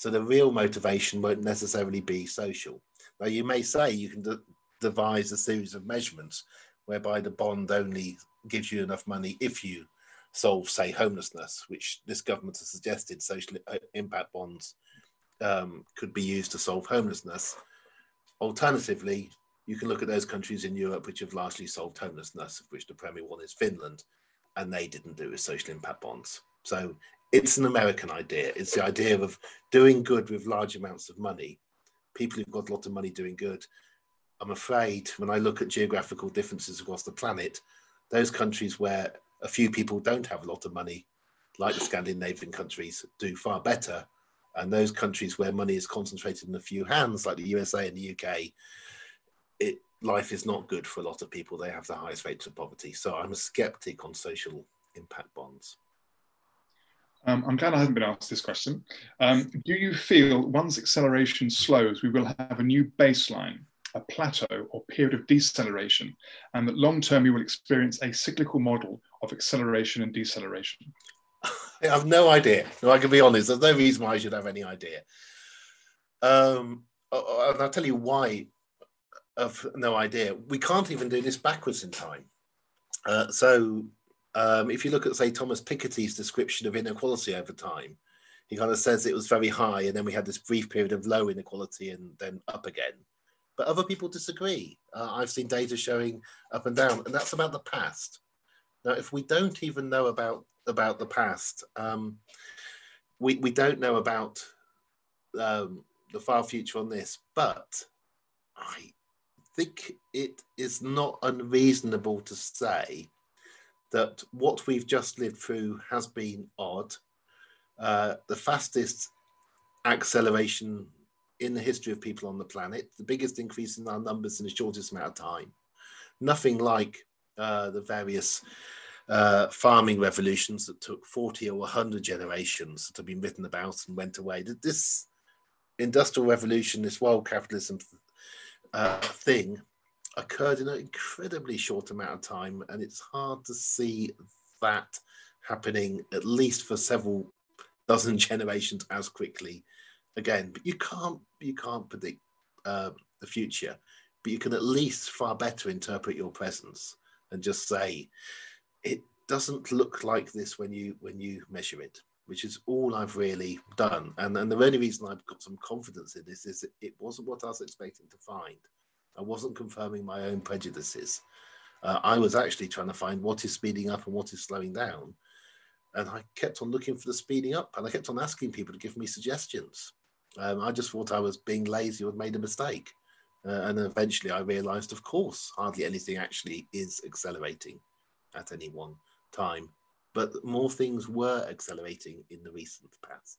C: So the real motivation won't necessarily be social. Now, you may say you can de devise a series of measurements whereby the bond only gives you enough money if you solve, say, homelessness, which this government has suggested social uh, impact bonds um, could be used to solve homelessness. Alternatively, you can look at those countries in Europe which have largely solved homelessness, of which the premier one is Finland, and they didn't do with social impact bonds. So it's an American idea. It's the idea of doing good with large amounts of money people who've got a lot of money doing good. I'm afraid when I look at geographical differences across the planet, those countries where a few people don't have a lot of money, like the Scandinavian countries, do far better. And those countries where money is concentrated in a few hands, like the USA and the UK, it, life is not good for a lot of people. They have the highest rates of poverty. So I'm a skeptic on social impact bonds.
A: Um, I'm glad I haven't been asked this question. Um, do you feel once acceleration slows, we will have a new baseline, a plateau or period of deceleration, and that long term we will experience a cyclical model of acceleration and deceleration?
C: I have no idea. No, I can be honest. There's no reason why I should have any idea. Um, and I'll tell you why. Of no idea. We can't even do this backwards in time. Uh, so um, if you look at, say, Thomas Piketty's description of inequality over time, he kind of says it was very high, and then we had this brief period of low inequality and then up again. But other people disagree. Uh, I've seen data showing up and down, and that's about the past. Now, if we don't even know about about the past, um, we we don't know about um, the far future on this. But I think it is not unreasonable to say that what we've just lived through has been odd. Uh, the fastest acceleration in the history of people on the planet, the biggest increase in our numbers in the shortest amount of time. Nothing like uh, the various uh, farming revolutions that took 40 or 100 generations that have been written about and went away. This industrial revolution, this world capitalism uh, thing, occurred in an incredibly short amount of time, and it's hard to see that happening at least for several dozen generations as quickly again. But you can't you can't predict uh, the future, but you can at least far better interpret your presence and just say, it doesn't look like this when you when you measure it, which is all I've really done. And, and the only reason I've got some confidence in this is it wasn't what I was expecting to find. I wasn't confirming my own prejudices. Uh, I was actually trying to find what is speeding up and what is slowing down. And I kept on looking for the speeding up and I kept on asking people to give me suggestions. Um, I just thought I was being lazy or made a mistake. Uh, and eventually I realized, of course, hardly anything actually is accelerating at any one time. But more things were accelerating in the recent past.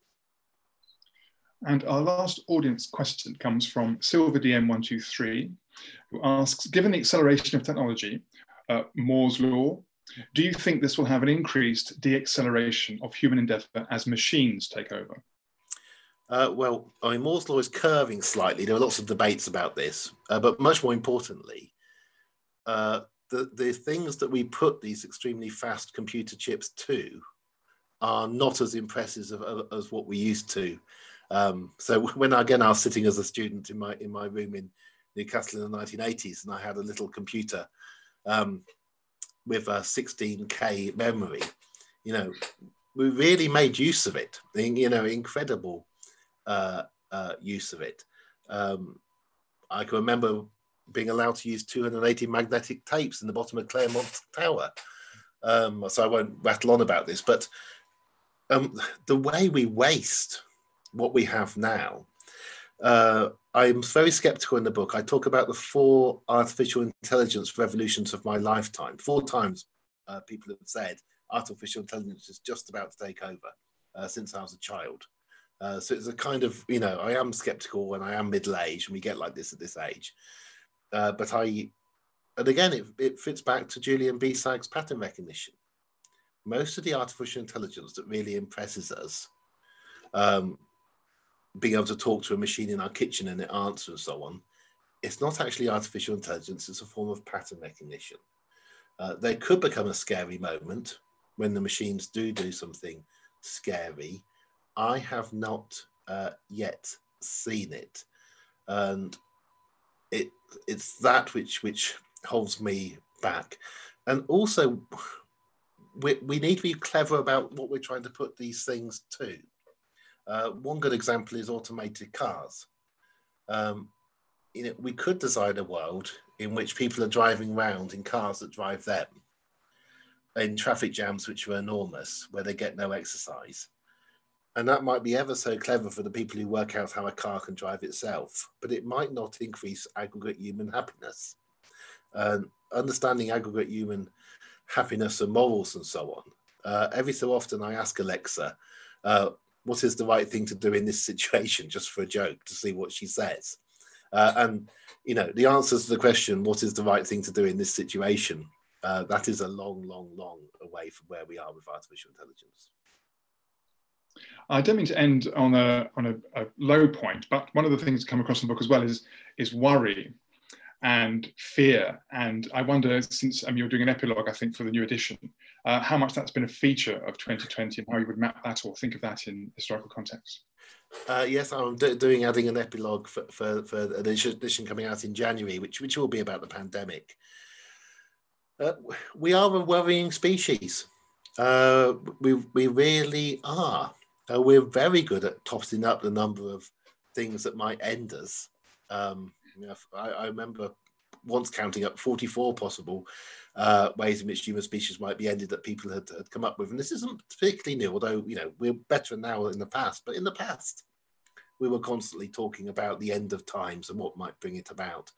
A: And our last audience question comes from SilverDM123, who asks, given the acceleration of technology, uh, Moore's law, do you think this will have an increased deacceleration of human endeavor as machines take over?
C: Uh, well, I mean, Moore's law is curving slightly. There are lots of debates about this, uh, but much more importantly, uh, the, the things that we put these extremely fast computer chips to are not as impressive as, as what we used to. Um, so when again I was sitting as a student in my in my room in Newcastle in the 1980s, and I had a little computer um, with a 16k memory, you know, we really made use of it. You know, incredible uh, uh, use of it. Um, I can remember being allowed to use 280 magnetic tapes in the bottom of Claremont Tower. Um, so I won't rattle on about this, but um, the way we waste what we have now, uh, I'm very skeptical in the book. I talk about the four artificial intelligence revolutions of my lifetime. Four times uh, people have said artificial intelligence is just about to take over uh, since I was a child. Uh, so it's a kind of, you know, I am skeptical when I am middle aged and we get like this at this age. Uh, but I, and again, it, it fits back to Julian Besag's pattern recognition. Most of the artificial intelligence that really impresses us, um, being able to talk to a machine in our kitchen and it answers and so on, it's not actually artificial intelligence, it's a form of pattern recognition. Uh, there could become a scary moment when the machines do do something scary I have not uh, yet seen it, and it it's that which which holds me back, and also we we need to be clever about what we're trying to put these things to. Uh, one good example is automated cars. Um, you know, we could design a world in which people are driving around in cars that drive them, in traffic jams which are enormous, where they get no exercise and that might be ever so clever for the people who work out how a car can drive itself, but it might not increase aggregate human happiness. And understanding aggregate human happiness and morals and so on. Uh, every so often, I ask Alexa, uh, what is the right thing to do in this situation, just for a joke, to see what she says. Uh, and, you know, the answers to the question, what is the right thing to do in this situation, uh, that is a long, long, long away from where we are with artificial intelligence.
A: I don't mean to end on a on a, a, low point, but one of the things that come across in the book as well is is worry and fear. And I wonder, since you're doing an epilogue, I think for the new edition, uh, how much that's been a feature of 2020 and how you would map that or think of that in historical context.
C: Uh, yes, I'm do doing adding an epilogue for, for, for edition coming out in January, which which will be about the pandemic. Uh, we are a worrying species. Uh, we we really are. Uh, we're very good at tossing up the number of things that might end us. Um, know, I, I, remember once counting up 44 possible uh, ways in which human species might be ended that people had, had come up with. And this isn't particularly new, although, you know, we're better now in the past. But in the past, we were constantly talking about the end of times and what might bring it about.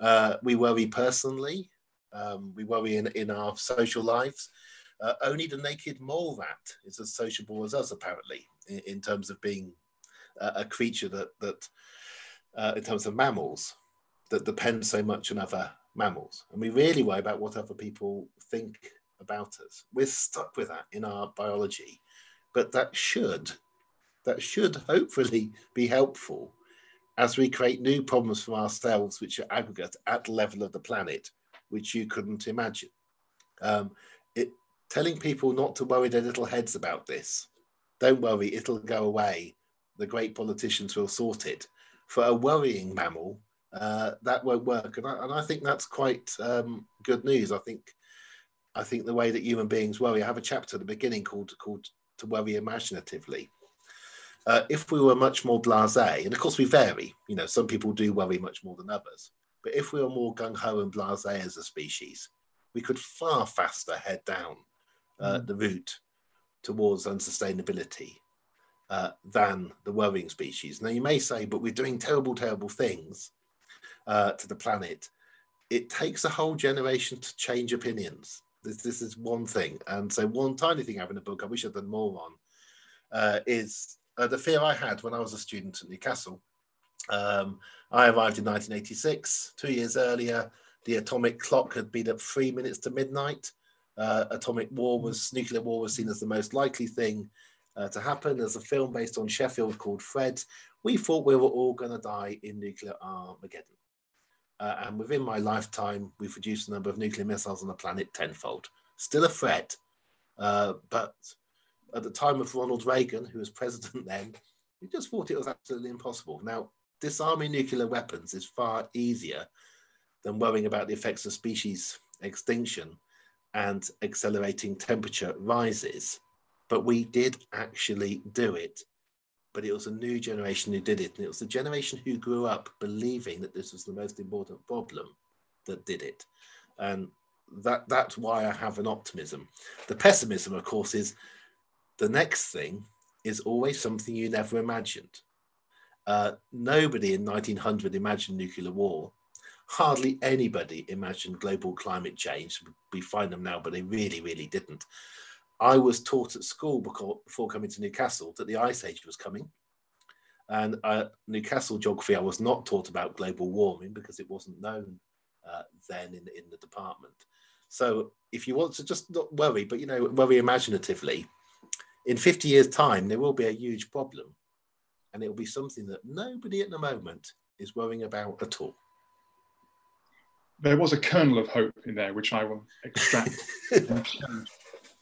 C: Uh, we worry personally. Um, we worry in, in our social lives. Uh, only the naked mole rat is as sociable as us, apparently, in, in terms of being a, a creature that, that uh, in terms of mammals, that depend so much on other mammals. And we really worry about what other people think about us. We're stuck with that in our biology, but that should, that should hopefully be helpful as we create new problems for ourselves, which are aggregate at the level of the planet, which you couldn't imagine. Um, it, telling people not to worry their little heads about this. Don't worry, it'll go away. The great politicians will sort it. For a worrying mammal, uh, that won't work. And I, and I think that's quite um, good news. I think I think the way that human beings worry. I have a chapter at the beginning called called to worry imaginatively. Uh, if we were much more blasé, and of course we vary, you know, some people do worry much more than others. But if we were more gung ho and blasé as a species, we could far faster head down uh, mm. the route towards unsustainability uh, than the worrying species. Now, you may say, but we're doing terrible, terrible things uh, to the planet. It takes a whole generation to change opinions. This, this is one thing. And so, one tiny thing I have in the book, I wish I'd done more on, uh, is uh, the fear I had when I was a student at Newcastle. Um, I arrived in 1986. Two years earlier, the atomic clock had been at three minutes to midnight. Uh, atomic war was nuclear war was seen as the most likely thing uh, to happen. There's a film based on Sheffield called Threads. We thought we were all going to die in nuclear Armageddon. Uh, and within my lifetime, we've reduced the number of nuclear missiles on the planet tenfold. Still a threat, uh, but at the time of Ronald Reagan, who was president then, we just thought it was absolutely impossible. Now, disarming nuclear weapons is far easier than worrying about the effects of species extinction and accelerating temperature rises. But we did actually do it. But it was a new generation who did it. And it was the generation who grew up believing that this was the most important problem that did it. And that, that's why I have an optimism. The pessimism, of course, is the next thing is always something you never imagined. Uh, nobody in 1900 imagined nuclear war. Hardly anybody imagined global climate change. We find them now, but they really, really didn't. I was taught at school before, before coming to Newcastle that the Ice Age was coming. And uh, Newcastle geography, I was not taught about global warming because it wasn't known uh, then in, in the department. So if you want to just not worry, but you know, worry imaginatively, in 50 years' time, there will be a huge problem. And it will be something that nobody at the moment is worrying about at all
A: there was a kernel of hope in there, which I will extract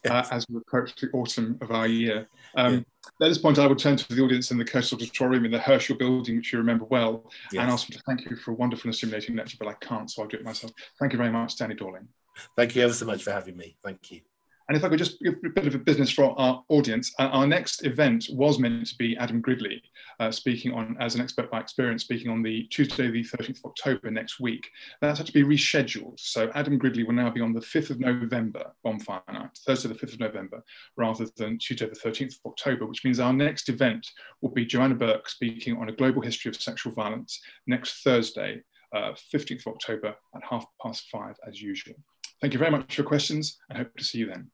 A: uh, as we approach the autumn of our year. Um, yeah. At this point, I will turn to the audience in the Curtis Auditorium in the Herschel building, which you remember well, yes. and ask them to thank you for a wonderful and stimulating lecture, but I can't, so I'll do it myself. Thank you very much, Danny Dorling.
C: Thank you ever so much for having me. Thank you.
A: And if I could just give a bit of a business for our audience, uh, our next event was meant to be Adam Gridley uh, speaking on, as an expert by experience, speaking on the Tuesday, the 13th of October next week. That's had to be rescheduled. So Adam Gridley will now be on the 5th of November, bonfire night, Thursday, the 5th of November, rather than Tuesday, the 13th of October, which means our next event will be Joanna Bourke speaking on a global history of sexual violence next Thursday, uh, 15th of October at half past five as usual. Thank you very much for your questions and hope to see you then.